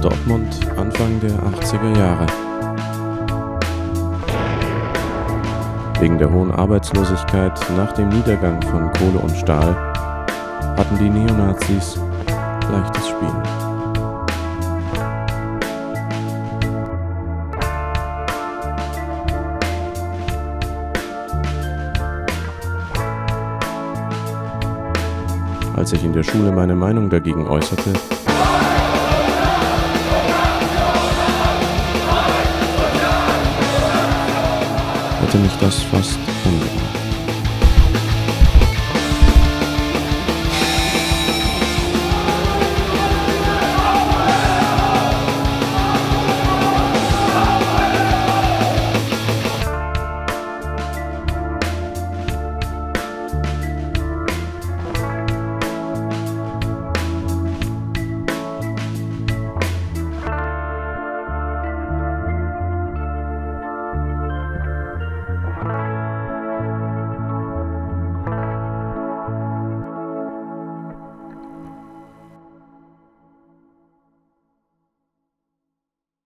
Dortmund Anfang der 80er Jahre. Wegen der hohen Arbeitslosigkeit nach dem Niedergang von Kohle und Stahl hatten die Neonazis leichtes Spiel. Als ich in der Schule meine Meinung dagegen äußerte, hätte mich das fast umgebracht.